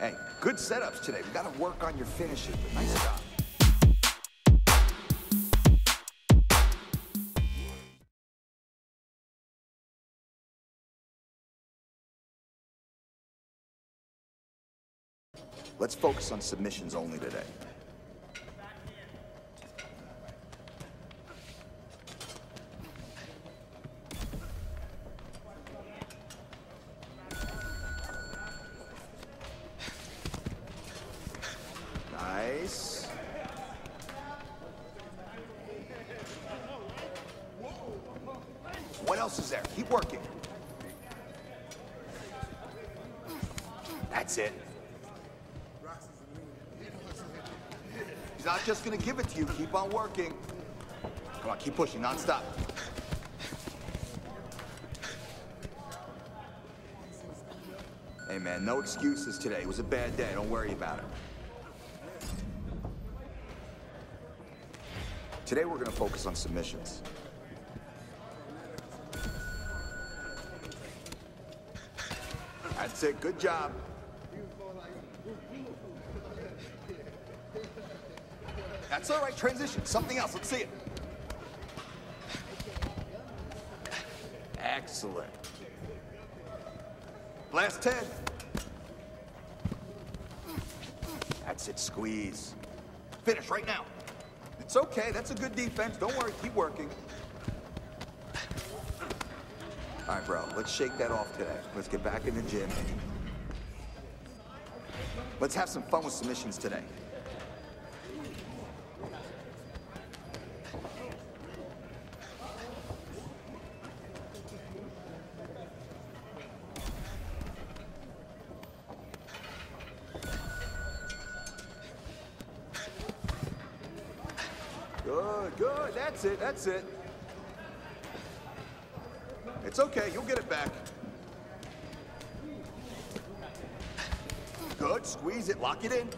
Hey, good setups today. We gotta work on your finishes, but nice job. Let's focus on submissions only today. Else is there? Keep working. That's it. He's not just gonna give it to you. Keep on working. Come on, keep pushing, nonstop. Hey man, no excuses today. It was a bad day. Don't worry about it. Today we're gonna focus on submissions. That's it. Good job. That's all right. Transition. Something else. Let's see it. Excellent. Last 10. That's it. Squeeze. Finish right now. It's okay. That's a good defense. Don't worry. Keep working. All right, bro. Let's shake that off today. Let's get back in the gym. Let's have some fun with submissions today. Good, good. That's it. That's it. It's okay. You'll get it back. Good. Squeeze it. Lock it in.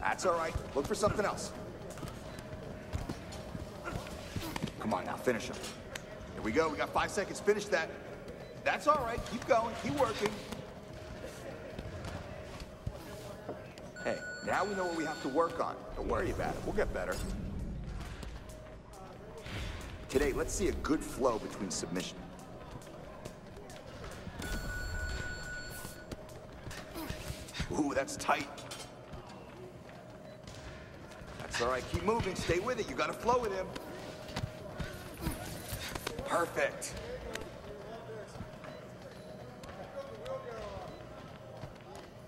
That's all right. Look for something else. Come on now. Finish him. Here we go. We got five seconds. Finish that. That's all right. Keep going. Keep working. Hey, now we know what we have to work on. Don't worry about it. We'll get better. Today, let's see a good flow between submission. Ooh, that's tight. That's all right. Keep moving. Stay with it. You got to flow with him. Perfect.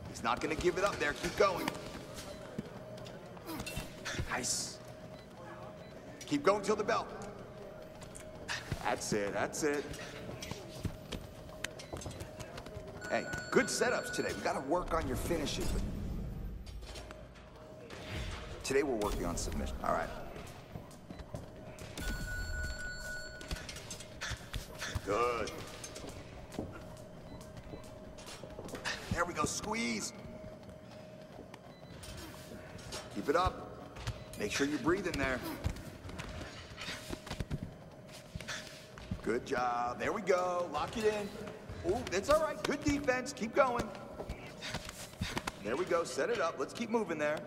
He's not going to give it up there. Keep going. Nice. Keep going till the bell. That's it. That's it. Hey, good setups today. We got to work on your finishes. Today we're working on submission. All right. Good. There we go. Squeeze. Keep it up. Make sure you breathe in there. Good job. There we go. Lock it in. That's all right. Good defense. Keep going. There we go. Set it up. Let's keep moving there.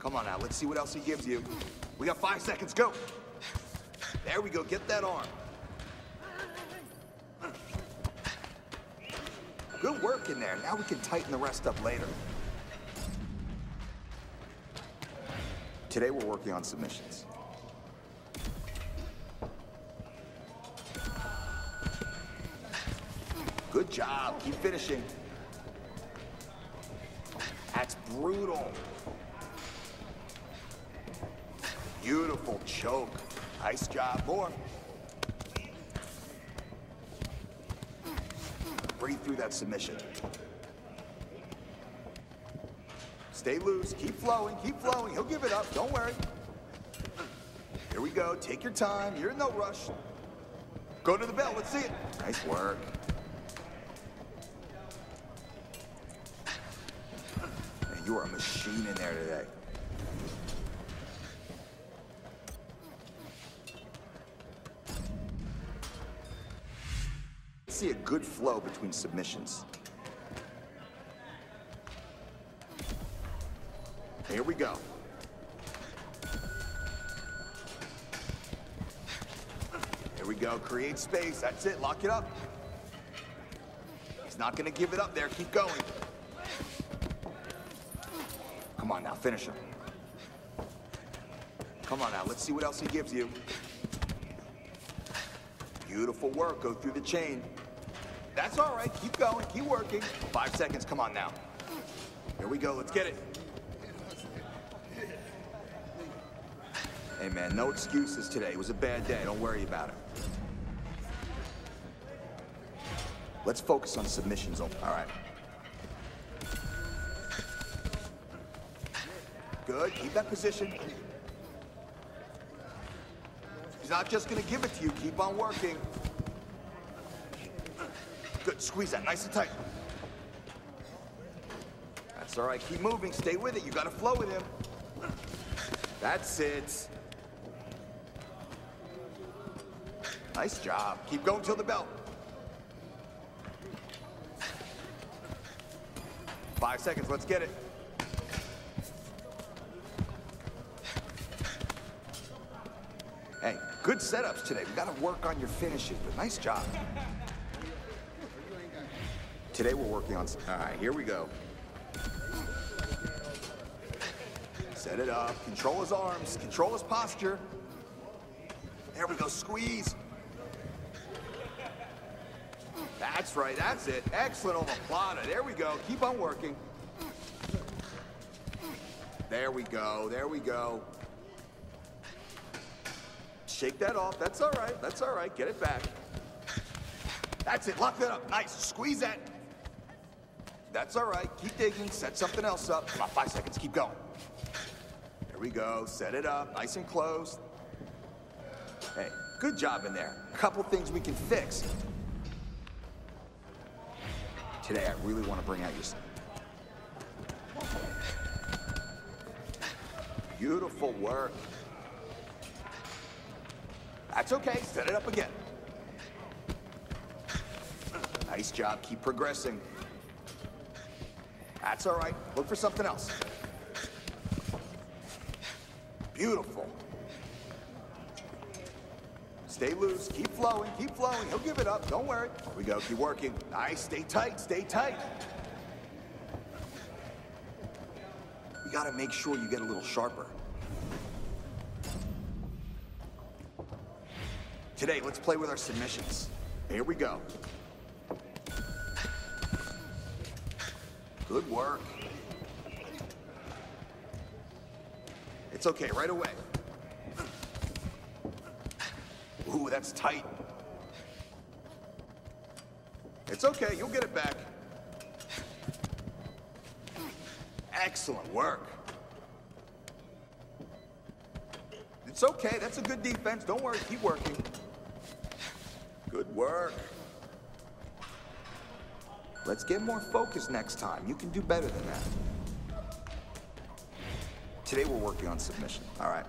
Come on now. Let's see what else he gives you. We got five seconds. Go. There we go. Get that arm. Good work in there. Now we can tighten the rest up later. Today we're working on submissions. Good job. Keep finishing. That's brutal. Beautiful choke. Nice job. More. Breathe through that submission. Stay loose. Keep flowing. Keep flowing. He'll give it up. Don't worry. Here we go. Take your time. You're in no rush. Go to the bell. Let's see it. Nice work. machine in there today. See a good flow between submissions. Here we go. Here we go. Create space. That's it. Lock it up. He's not going to give it up there. Keep going. Come on now. Finish him. Come on now. Let's see what else he gives you. Beautiful work. Go through the chain. That's all right. Keep going. Keep working. Five seconds. Come on now. Here we go. Let's get it. Hey, man, no excuses today. It was a bad day. Don't worry about it. Let's focus on submissions. All right. Good. Keep that position. He's not just to give it to you. Keep on working. Good. Squeeze that nice and tight. That's all right. Keep moving. Stay with it. You got to flow with him. That's it. Nice job. Keep going till the bell. Five seconds. Let's get it. Good setups today. We got to work on your finishes, but nice job. Today we're working on... All right, here we go. Set it up. Control his arms. Control his posture. There we go. Squeeze. That's right. That's it. Excellent omoplata. There we go. Keep on working. There we go. There we go. Shake that off. That's all right. That's all right. Get it back. That's it. Lock that up. Nice. Squeeze that. That's all right. Keep digging. Set something else up. About five seconds. Keep going. There we go. Set it up. Nice and close. Hey, good job in there. A couple things we can fix. Today, I really want to bring out your... Beautiful work. That's okay. Set it up again. Nice job. Keep progressing. That's all right. Look for something else. Beautiful. Stay loose. Keep flowing. Keep flowing. He'll give it up. Don't worry. Here we go. Keep working. Nice. Stay tight. Stay tight. You gotta make sure you get a little sharper. Today, let's play with our submissions. Here we go. Good work. It's okay, right away. Ooh, that's tight. It's okay, you'll get it back. Excellent work. It's okay, that's a good defense. Don't worry, keep working. Work. Let's get more focused next time. You can do better than that. Today we're working on submission, all right?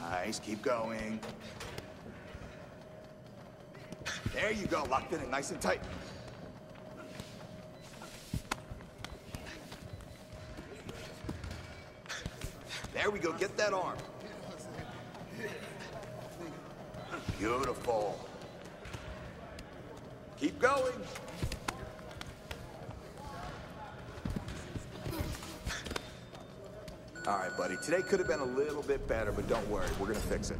Nice, keep going. There you go, locked in it nice and tight. There we go, get that arm. Beautiful. Keep going. All right, buddy. Today could have been a little bit better, but don't worry. We're going to fix it.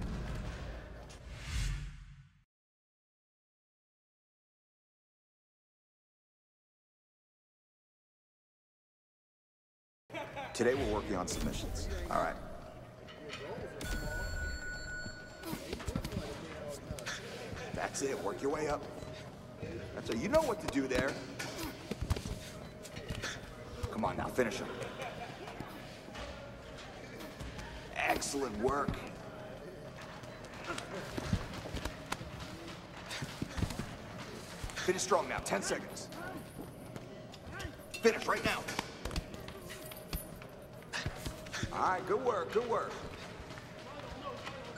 Today we're working on submissions. All right. That's it. Work your way up. That's it. You know what to do there. Come on now, finish him. Excellent work. Finish strong now, 10 seconds. Finish right now. All right, good work, good work.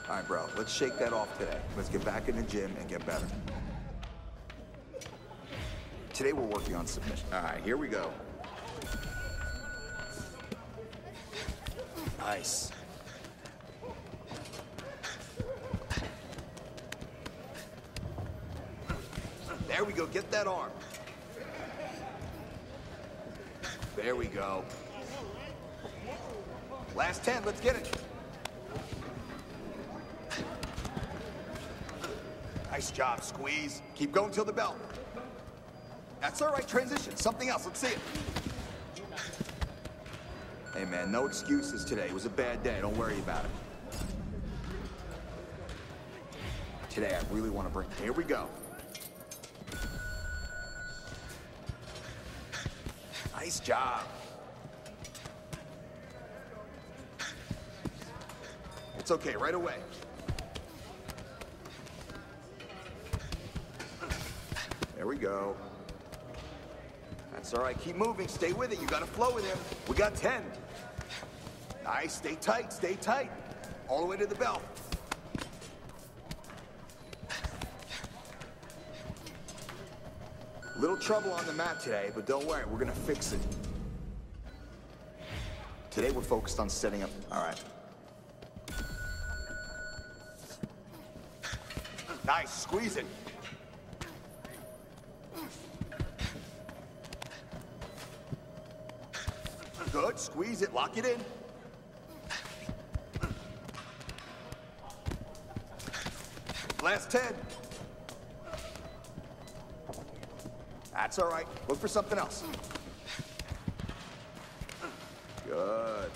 All right, bro, let's shake that off today. Let's get back in the gym and get better. today we're working on submission. All right, here we go. Nice. There we go, get that arm. There we go. Last 10, let's get it. Nice job, squeeze. Keep going till the bell. That's all right, transition. Something else, let's see it. Hey man, no excuses today. It was a bad day, don't worry about it. Today I really want to bring, here we go. Nice job. It's okay, right away. There we go. That's all right, keep moving, stay with it. You gotta flow with him. We got 10. Nice, stay tight, stay tight. All the way to the bell. Little trouble on the mat today, but don't worry, we're gonna fix it. Today we're focused on setting up, all right. Nice, squeeze it. Good, squeeze it, lock it in. Last 10. That's all right. Look for something else. Good.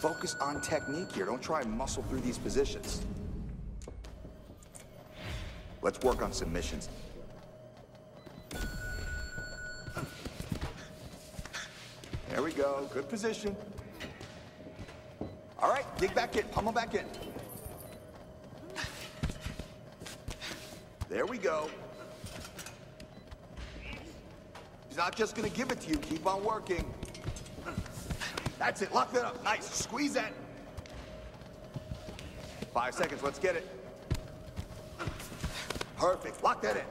Focus on technique here. Don't try and muscle through these positions. Let's work on submissions. There we go. Good position. All right, dig back in. Pummel back in. There we go. He's not just gonna give it to you. Keep on working. That's it. Lock that up. Nice. Squeeze that. Five seconds. Let's get it. Perfect. Lock that in.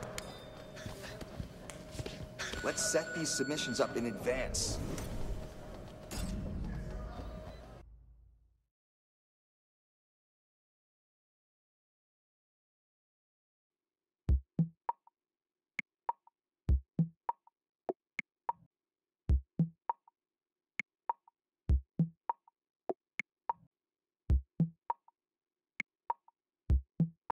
Let's set these submissions up in advance.